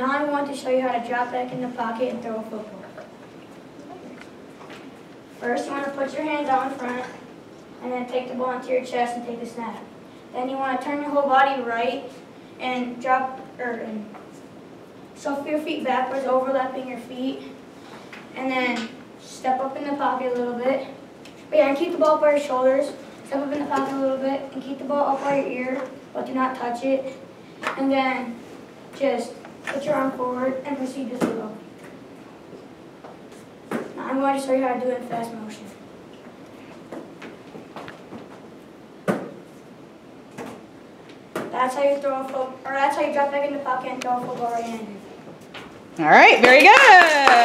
now I want to show you how to drop back in the pocket and throw a football. First, you want to put your hands out in front, and then take the ball into your chest and take the snap. Then you want to turn your whole body right and drop, or and shuffle your feet backwards, overlapping your feet, and then step up in the pocket a little bit. But yeah, and keep the ball up by your shoulders. Step up in the pocket a little bit, and keep the ball up by your ear, but do not touch it. And then just put your arm forward and proceed to throw. Now I'm going to show you how to do it in fast motion. That's how you throw a foot, or that's how you drop back in the pocket and throw a football right handed. All right, very good.